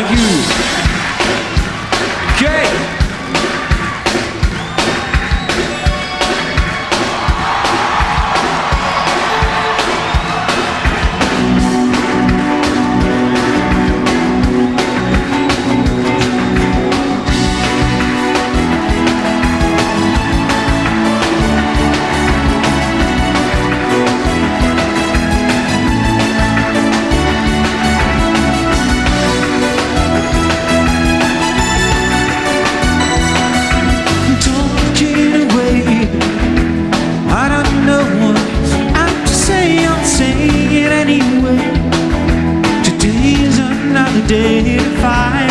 Thank you. Day to fight.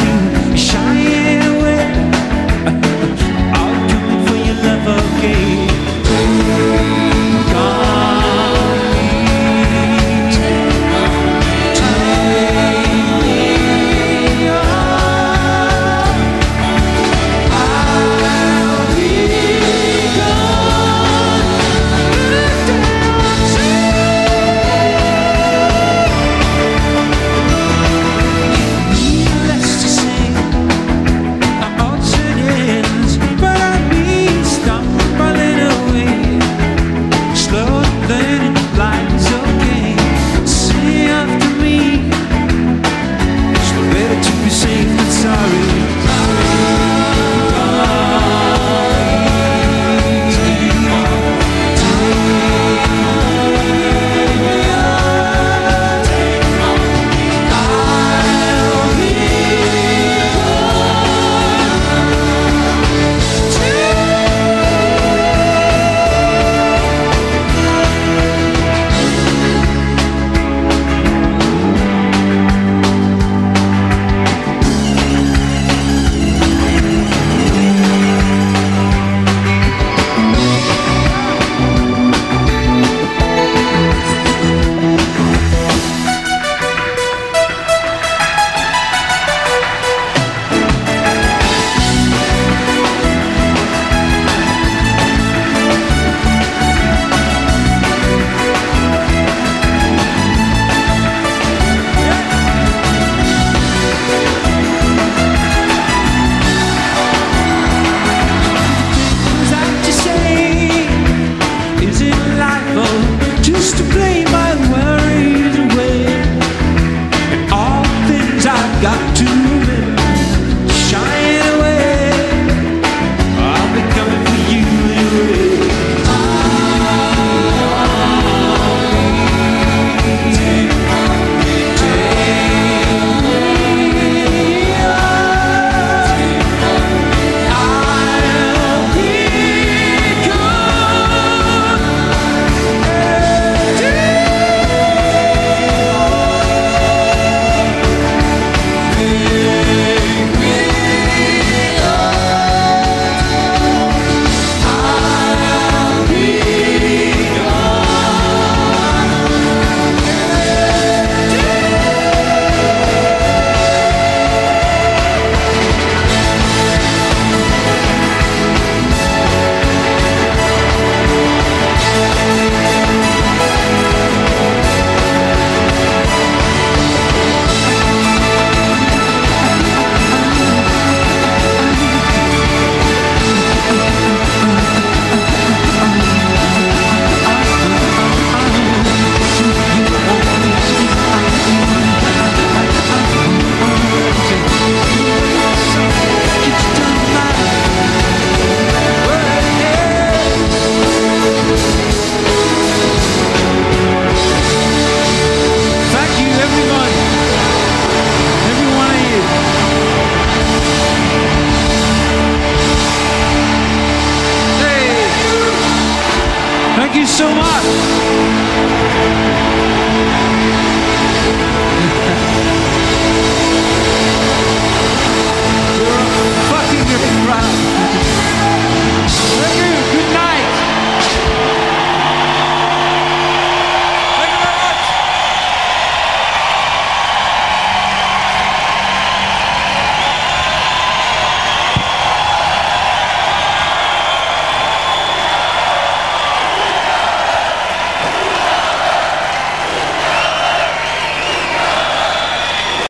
Thank you so much.